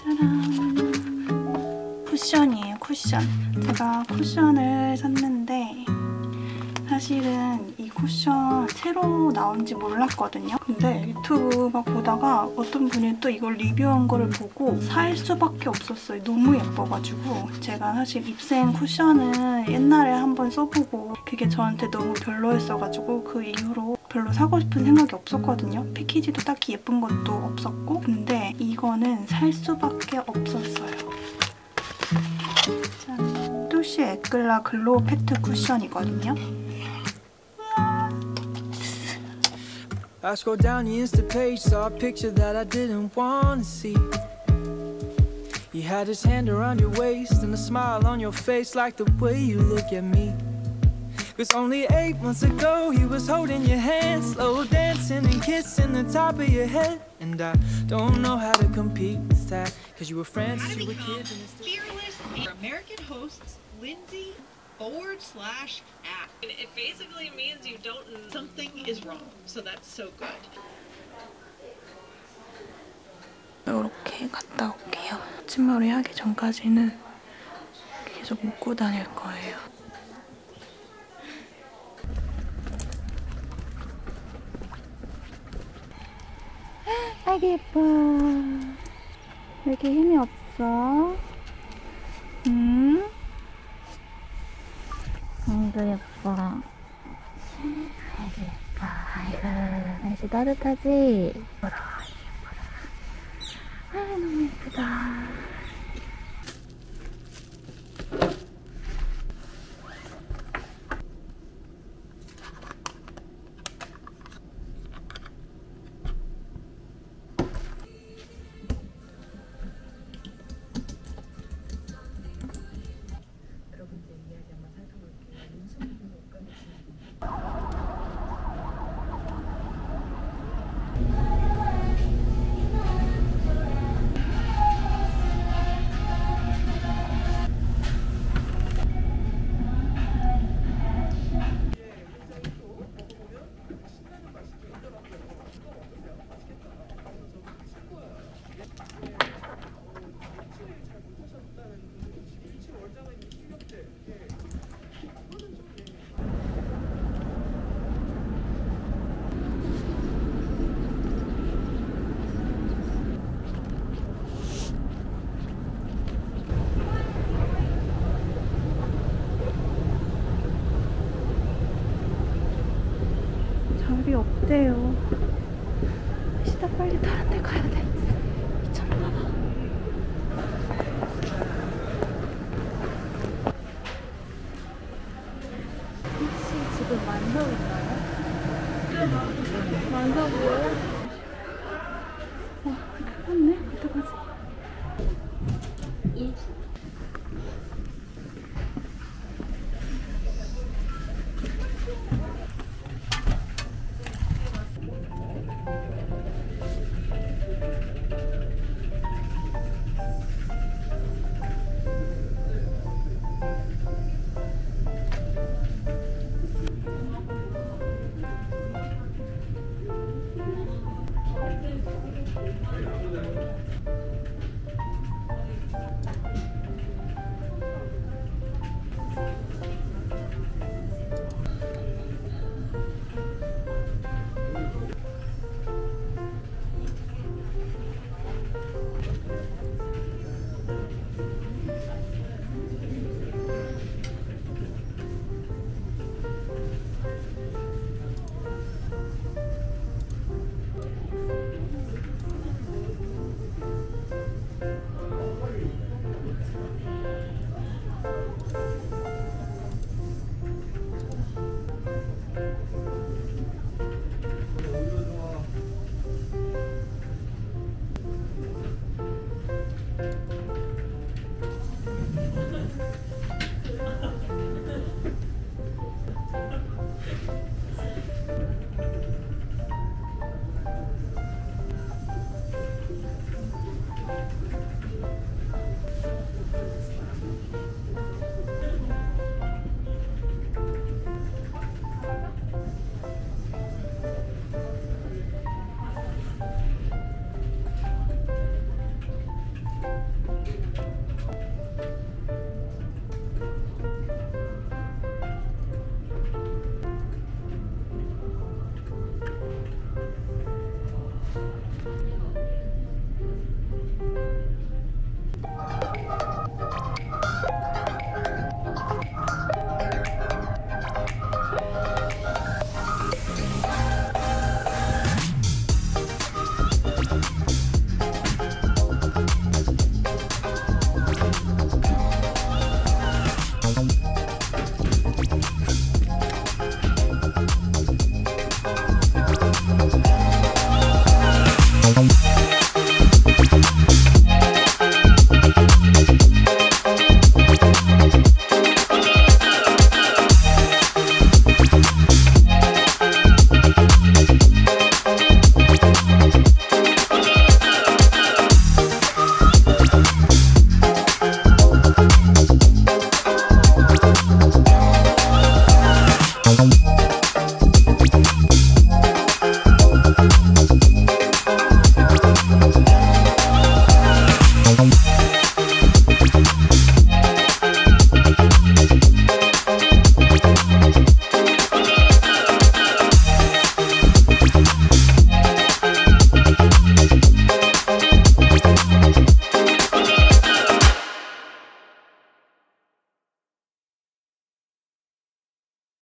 짜란 쿠션이에요 쿠션 제가 쿠션을 샀는데 사실은 이 쿠션 새로 나온지 몰랐거든요. 근데 유튜브 막 보다가 어떤 분이 또 이걸 리뷰한 거를 보고 살 수밖에 없었어요. 너무 예뻐가지고 제가 사실 입생 쿠션은 옛날에 한번 써보고 그게 저한테 너무 별로였어가지고 그 이후로 별로 사고 싶은 생각이 없었거든요. 패키지도 딱히 예쁜 것도 없었고 근데 이거는 살 수밖에 없었어요. 짠. 뚜시 에클라 글로우 팩트 쿠션이거든요. Me. Cause only eight months ago, he was holding your hand, slow dancing and kissing the top of your head. And I don't know how to compete with that, cause you were friends since you were kids. And it's still- Fearless American hosts Lindsay forward slash app. And it basically means you don't something is wrong. So that's so good. 이렇게 갔다 올게요. 아침머리 하기 전까지는 계속 묶고 다닐 거예요. 아기 예뻐. 왜 이렇게 힘이 없어? 응? 아이고 예뻐. 아이고 예뻐. 아이고 날씨 따뜻하지? 예뻐라. 아 너무 예쁘다. 자리 없대요. 시다 빨리 다른 데 가야 돼. 만석인가요? 만석이에요?